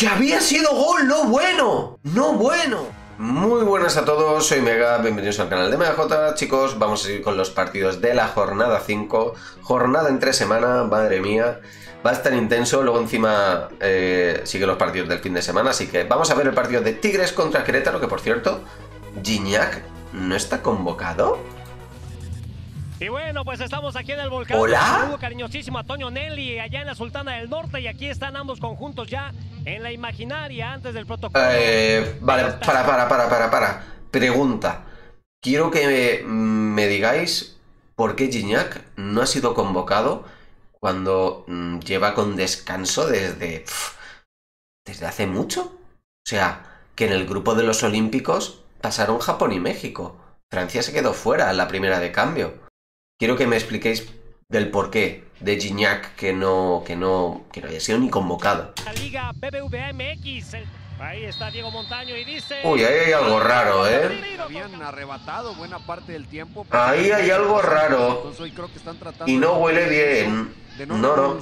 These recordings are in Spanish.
¡Que había sido gol! ¡No bueno! ¡No bueno! Muy buenas a todos, soy Mega, bienvenidos al canal de MegaJ. Chicos, vamos a seguir con los partidos de la jornada 5. Jornada en tres semanas, madre mía. Va a estar intenso, luego encima eh, sigue los partidos del fin de semana, así que vamos a ver el partido de Tigres contra Querétaro, que por cierto, Gignac no está convocado. Y bueno, pues estamos aquí en el volcán. Hola. Un saludo cariñosísimo a Toño Nelly allá en la Sultana del Norte y aquí están ambos conjuntos ya en la imaginaria antes del protocolo. Eh, vale, para, para, para, para, para. Pregunta. Quiero que me, me digáis por qué Gignac no ha sido convocado cuando mm, lleva con descanso desde... desde hace mucho. O sea, que en el grupo de los Olímpicos pasaron Japón y México. Francia se quedó fuera en la primera de cambio. Quiero que me expliquéis del porqué de Gignac que no, que no, que no haya sido ni convocado. La Liga BBVA MX. El- Ahí está Diego Montaño y dice... Uy, ahí hay algo raro, ¿eh? Habían arrebatado buena parte del tiempo. Ahí hay algo raro. Entonces hoy creo que están tratando Y no huele bien. de No, no.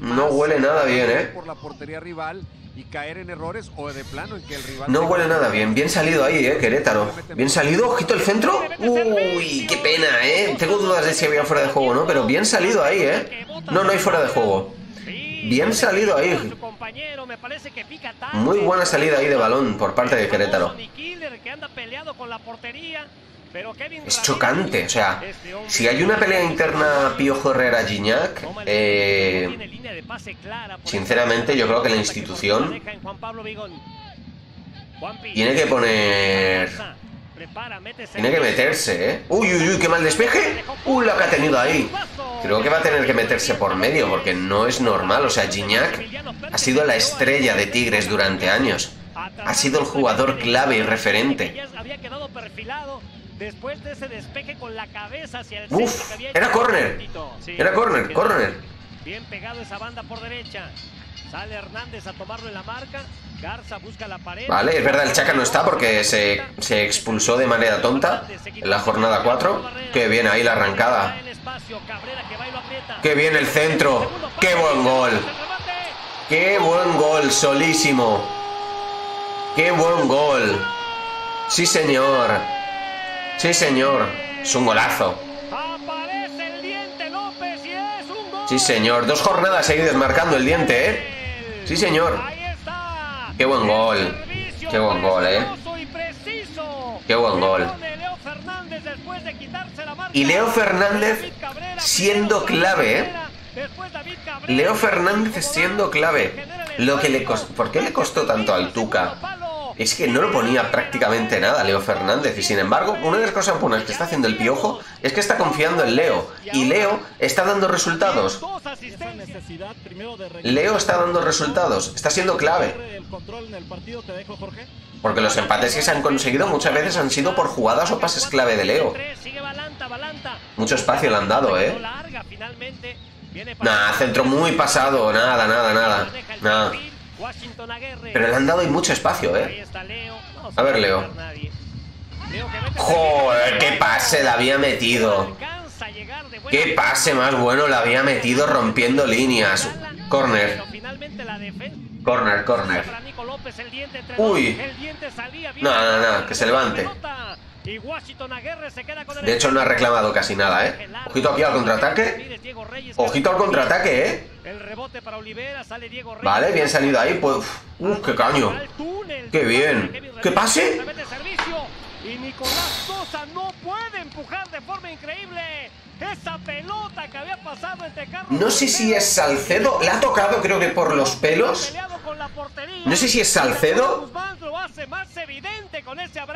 No huele nada bien, ¿eh? Por la portería rival y caer en errores o de plano en que el rival No huele nada bien. Bien salido ahí, eh, Querétaro. Bien salido, ojito el centro. Uy, qué pena, eh. Tengo dudas de si había fuera de juego no, pero bien salido ahí, eh. No, no hay fuera de juego. Bien salido ahí. Muy buena salida ahí de balón por parte de Querétaro. Es chocante, o sea, este si hay una pelea interna Piojo Herrera-Gignac, eh, sinceramente, yo creo que la institución tiene que poner... Tiene que meterse, ¿eh? Uy, uy, uy, qué mal despeje. Uy, la que ha tenido ahí. Creo que va a tener que meterse por medio porque no es normal. O sea, Gignac ha sido la estrella de Tigres durante años. Ha sido el jugador clave y referente. Después de ese despeje con la cabeza hacia el Uf, centro que había era córner. Sí, Era córner, córner. Bien pegado esa banda por derecha. Sale Hernández a tomarlo en la marca. Garza busca la pared. Vale, es verdad, el Chaca no está porque se, se expulsó de manera tonta en la jornada 4. Qué bien ahí la arrancada. Qué bien el centro. Qué buen gol. Qué buen gol, solísimo. Qué buen gol. Sí, señor. Sí, señor. Es un golazo. Aparece el diente López y es un gol. Sí, señor. Dos jornadas seguidas marcando el diente, ¿eh? Sí, señor. Ahí está. Qué buen gol. Qué buen gol, ¿eh? Qué buen gol. Y Leo Fernández siendo clave, ¿eh? Leo Fernández siendo clave. Lo que le costó... ¿Por qué le costó tanto al Tuca? Es que no lo ponía prácticamente nada Leo Fernández y sin embargo una de las cosas buenas que está haciendo el Piojo es que está confiando en Leo y Leo está dando resultados. Leo está dando resultados, está siendo clave. Porque los empates que se han conseguido muchas veces han sido por jugadas o pases clave de Leo. Mucho espacio le han dado, ¿eh? Nah, centro muy pasado, nada, nada, nada. Nada. Washington. Pero le han dado ahí mucho espacio, ¿eh? A ver, Leo. Joder, qué pase le había metido. Qué pase más bueno le había metido rompiendo líneas. Corner, la corner, corner. Uy. No, no, no, que se levante. Pelota. Y Washington Aguirre se queda con el De hecho no ha reclamado casi nada, ¿eh? Ojito aquí al contraataque. Ojito al contraataque, ¿eh? El rebote para Olivera, sale Diego Reyes. Vale, bien salido ahí, pues... ¡Uh, qué caño! ¡Qué bien! ¿Qué pase? Y Nicolás Sosa no puede empujar de forma increíble esa pelota que había pasado entre Carlos No sé si es Salcedo, le ha tocado creo que por los pelos. La. No sé si es Salcedo.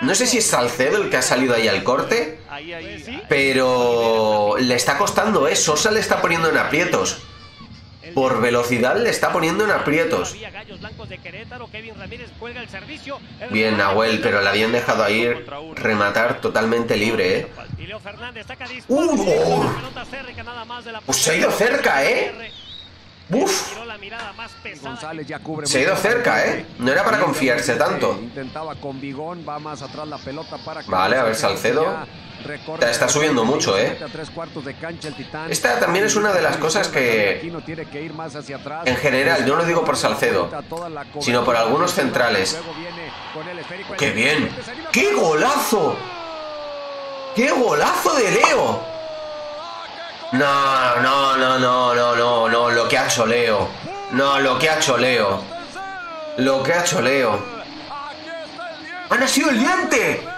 No sé si es Salcedo el que ha salido ahí al corte, Ahí, ahí. Pues sí. pero le está costando, ¿eh? Sosa le está poniendo en aprietos. Por velocidad le está poniendo en aprietos. Bien, Nahuel, pero le habían dejado ahí rematar totalmente libre, ¿eh? ¡Uh! Pues se ha ido cerca, ¿eh? Uf, Se ha ido cerca. ¿eh? No era para confiarse tanto. Vale, a ver, Salcedo. Está subiendo mucho, ¿eh? Esta también es una de las cosas que, en general, no lo digo por Salcedo, sino por algunos centrales. ¡Qué bien! ¡Qué golazo! ¡Qué golazo de Leo! No, no, no, no, no, no, no, lo que ha hecho Leo. No, lo que ha hecho Leo. Lo que ha hecho Leo. ¡Ha nacido el diente!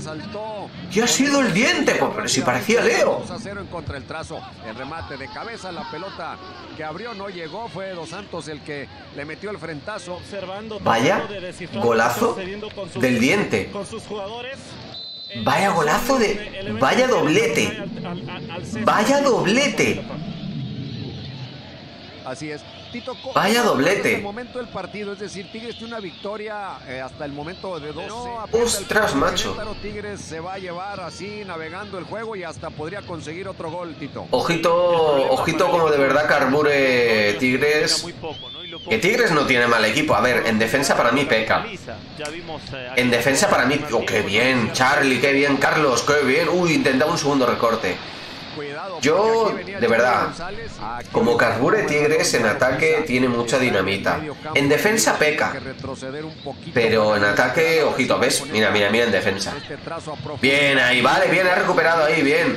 Saltó. ¿Qué ha sido el diente? Pues, pero si parecía Leo. 2 a 0 en contra el trazo. El remate de cabeza, la pelota que abrió no llegó. Fue Dos Santos el que le metió el frentazo. Observando, Vaya golazo del diente. Con sus jugadores. Vaya golazo de- vaya doblete. Vaya doblete. Así es. Tito, ¿cómo- Vaya doblete. hasta el momento del partido, es decir, Tigres tiene una victoria eh, hasta el momento de 12. No el Ostras, paso macho. Querétaro, Tigres se va a llevar así navegando el juego y hasta podría conseguir otro gol, Tito. Ojito, ojito como de verdad carbure Tigres. Que Tigres no tiene mal equipo. A ver, en defensa para mí peca. En defensa para mí... Oh, qué bien, Charlie, qué bien, Carlos, qué bien. Uy, intentaba un segundo recorte. Yo, de verdad, Como carbure Tigres en ataque tiene mucha dinamita. En defensa peca. Pero en ataque, ojito, ¿ves? Mira, mira, mira en defensa. Este. Bien ahí, vale, bien, ha recuperado ahí, bien.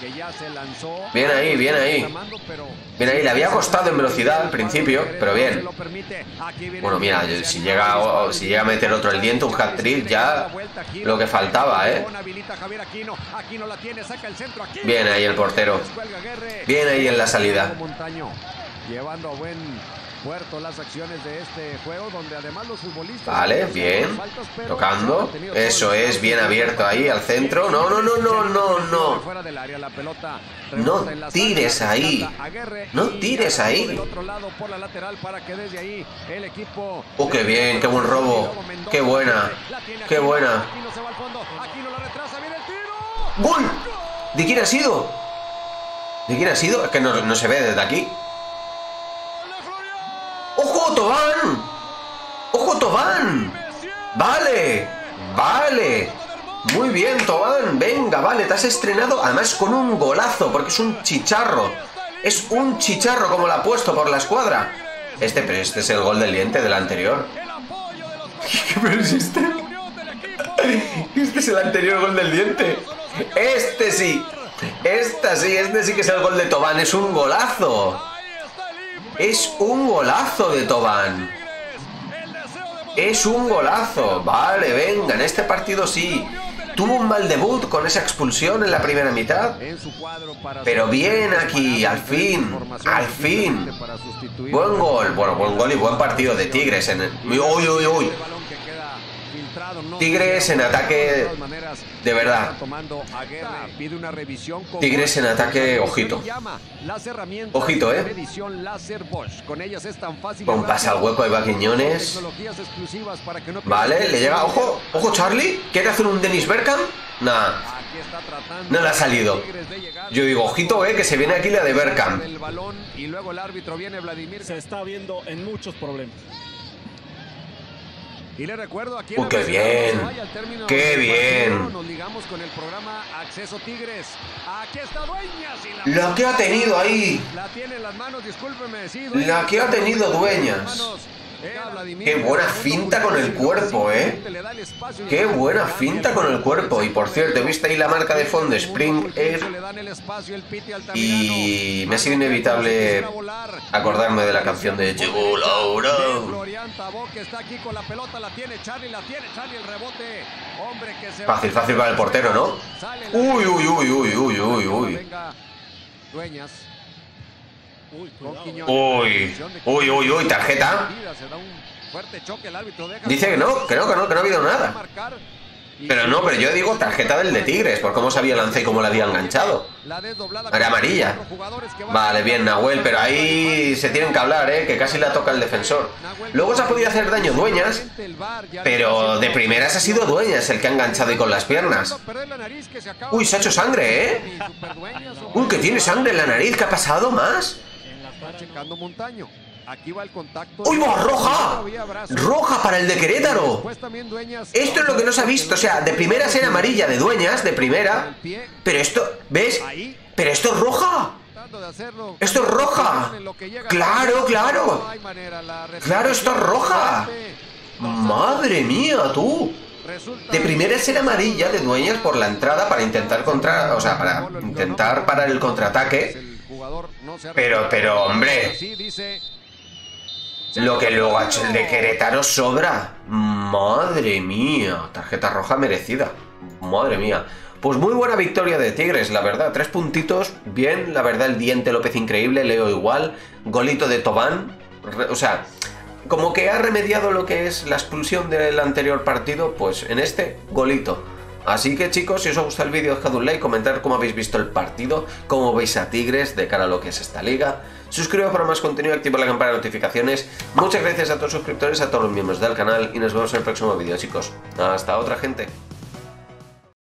Del chamaco Garza, que ya se lanzó. Bien ahí, bien ahí. Bien ahí, le había costado en velocidad al principio, pero bien. Bueno, mira, si llega, o- si llega a meter otro el diente, un hat-trick, ya lo que faltaba, ¿eh? Bien ahí el portero. Bien ahí en la salida. Llevando buen puerto las acciones de este juego, donde además los futbolistas. Vale, bien. Tocando. Eso es, bien abierto ahí al centro. No, no, no, no, no, no. No tires ahí. No tires ahí. Oh, qué bien, qué buen robo. Qué buena. Qué buena. ¡Gol! ¿De quién ha sido? ¿De quién ha sido? Es que no, no se ve desde aquí. ¡Ojo, Tobán! ¡Ojo, Tobán! Vale, vale. Muy bien, Tobán. Venga, vale, te has estrenado además con un golazo, porque es un chicharro. Es un chicharro como lo ha puesto por la escuadra. Este, pero este es el gol del diente del anterior. Pero si este... Este es el anterior gol del diente. Este sí. Este sí, este sí que es el gol de Tobán. Es un golazo. Es un golazo de Tobán. Es un golazo. Vale, venga, en este partido sí. Tuvo un mal debut con esa expulsión en la primera mitad. Pero bien aquí, al fin, al fin. Buen gol, bueno, buen gol y buen partido de Tigres en el... Uy, uy, uy. Tigres en ataque, de verdad. Tigres en ataque, ojito. Ojito, eh. Con pasa al hueco de Baquiñones. Vale, le llega. Ojo, ojo, Charlie. ¿Quiere hacer un Dennis Bergkamp? Nah, no le ha salido. Yo digo, ojito, eh, que se viene aquí la de Bergkamp. El balón y luego el árbitro viene Vladimir. Se está viendo en muchos problemas. Y le recuerdo aquí en qué bien. Qué bien. la, que ha tenido ahí. La que ha tenido Dueñas. Eh, Qué buena finta con el cuerpo, ¿eh? Qué buena finta con el cuerpo. Y por cierto, ¿viste ahí la marca de fondo? Spring Air. Y me ha sido inevitable acordarme de la canción de Llegó la hora. Fácil, fácil para el portero, ¿no? Uy, uy, uy, uy, uy, uy, uy. Dueñas. Uy. Quiñones. Uy, uy, uy, uy, tarjeta. Dice que no, que no, que no, que no ha habido nada. Pero no, pero yo digo tarjeta del de Tigres, por cómo se había lanzado y cómo la había enganchado. Era amarilla. Vale, bien, Nahuel, pero ahí se tienen que hablar, ¿eh? Que casi la toca el defensor. Luego se ha podido hacer daño Dueñas, pero de primeras ha sido Dueñas el que ha enganchado y con las piernas. Uy, se ha hecho sangre, ¿eh? Uy, que tiene sangre en la nariz, ¿qué ha pasado más? Está checando Montaño. Aquí va el contacto. ¡Uy, va, roja! ¡Roja para el de Querétaro! Dueñas- Esto es lo que no se ha visto. O sea, de primera era amarilla de dueñas, de primera. Pero esto, ¿ves? Pero esto es roja. Esto es roja. Claro, claro. Claro, esto es roja. Madre mía, tú. De primera era amarilla de dueñas por la entrada para intentar contra, o sea, para intentar parar el contraataque. El jugador no se ha Pero, pero, hombre. Así dice- Lo que luego ha hecho el de Querétaro sobra. Madre mía. Tarjeta roja merecida. Madre mía. Pues muy buena victoria de Tigres, la verdad. Tres puntitos, bien. La verdad, el diente López increíble, Leo igual. Golito de Tobán. O sea, como que ha remediado lo que es la expulsión del anterior partido, pues en este, golito. Así que chicos, si os ha gustado el vídeo, dejad un like, comentar cómo habéis visto el partido, cómo veis a Tigres de cara a lo que es esta liga. Suscribiros para más contenido y activad la campana de notificaciones. Muchas gracias a todos los suscriptores, a todos los miembros del canal y nos vemos en el próximo vídeo chicos. Hasta otra gente.